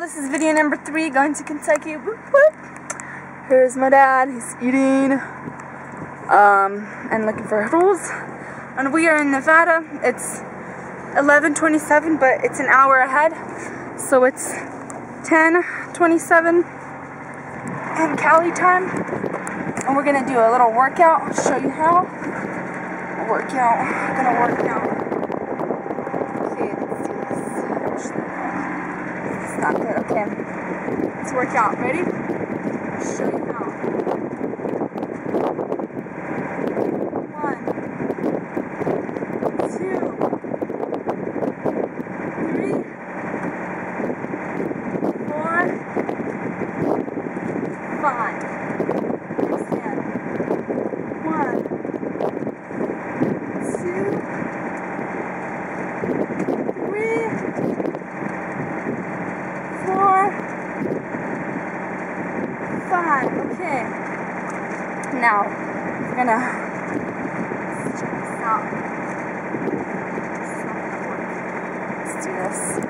This is video number three, going to Kentucky. Here's my dad, he's eating um, and looking for rules. And we are in Nevada. It's 11.27, but it's an hour ahead. So it's 10.27 in Cali time. And we're gonna do a little workout, I'll show you how. Workout, gonna work out. Okay. Let's work out. Ready? I'll show you how. One, two, three, four, five. Stand. One, two, three four, five. Okay. Now, we're gonna stop. out. Let's do this.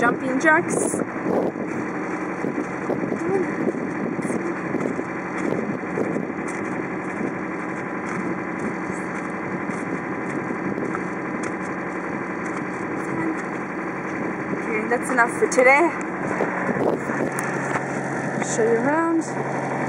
Jumping jacks. Okay, that's enough for today. Show you around.